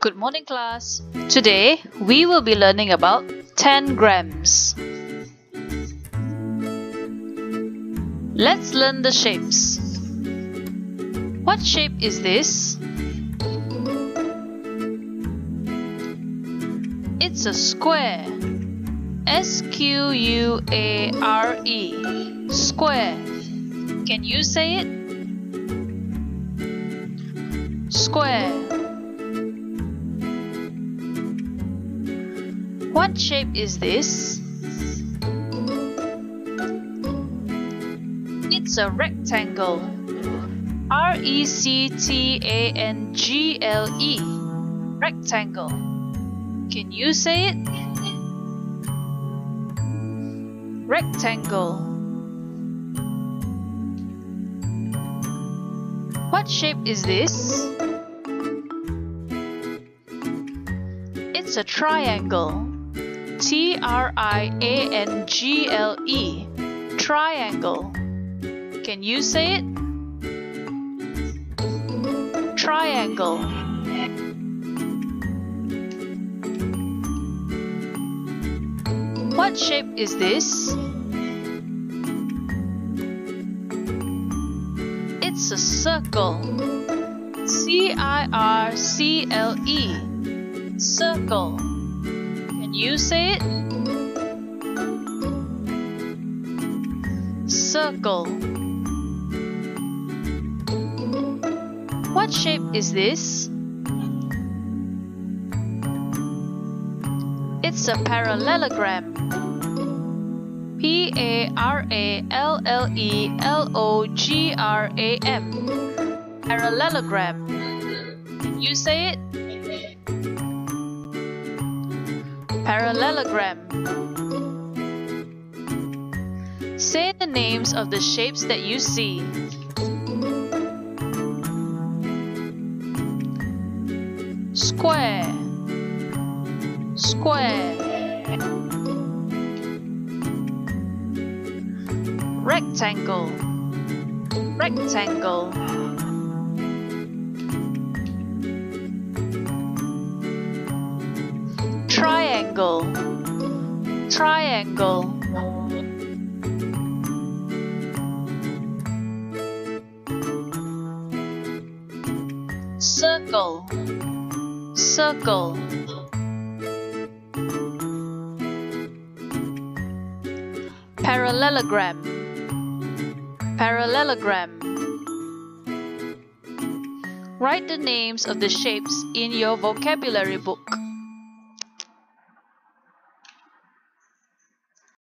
Good morning class. Today we will be learning about tangrams. Let's learn the shapes. What shape is this? It's a square. S Q U A R E. Square. Can you say it? Square. What shape is this? It's a rectangle. R E C T A N G L E. Rectangle. Can you say it? Rectangle. What shape is this? It's a triangle. T R I A N G L E. Triangle. Can you say it? Triangle. What shape is this? It's a circle. C I R C L E. Circle. You say it? Circle. What shape is this? It's a parallelogram. P A R A L L E L O G R A M. Parallelogram. You say it? Parallelogram. Say the names of the shapes that you see. Square. Square. Rectangle. Rectangle. Triangle. Triangle. Circle. Circle. Parallelogram. Parallelogram. Write the names of the shapes in your vocabulary book.